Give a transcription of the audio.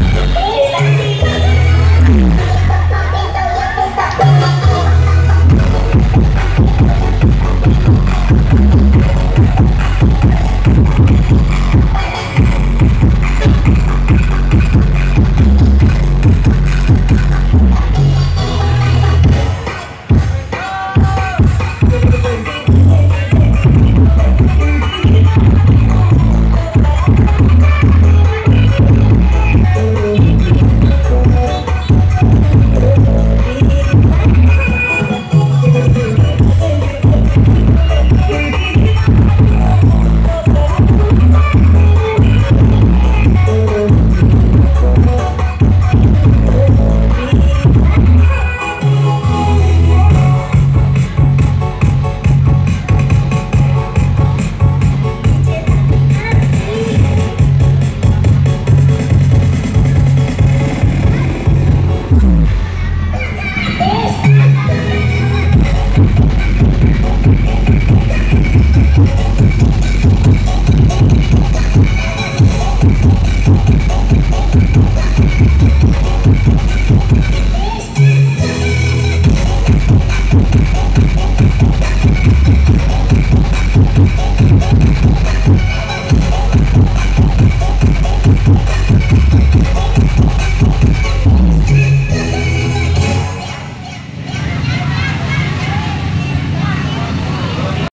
Yeah.